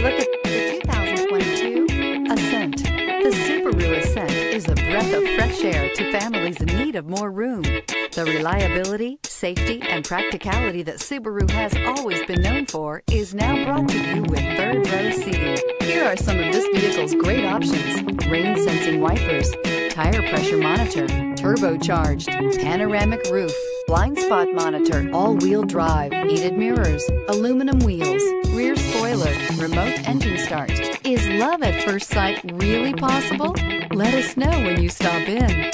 look at the 2022 Ascent. The Subaru Ascent is a breath of fresh air to families in need of more room. The reliability, safety, and practicality that Subaru has always been known for is now brought to you with third row seating. Here are some of this vehicle's great options. Rain sensing wipers, tire pressure monitor, turbocharged, panoramic roof, blind spot monitor, all-wheel drive, heated mirrors, aluminum wheels, rear spoiler, remote engine start. Is love at first sight really possible? Let us know when you stop in.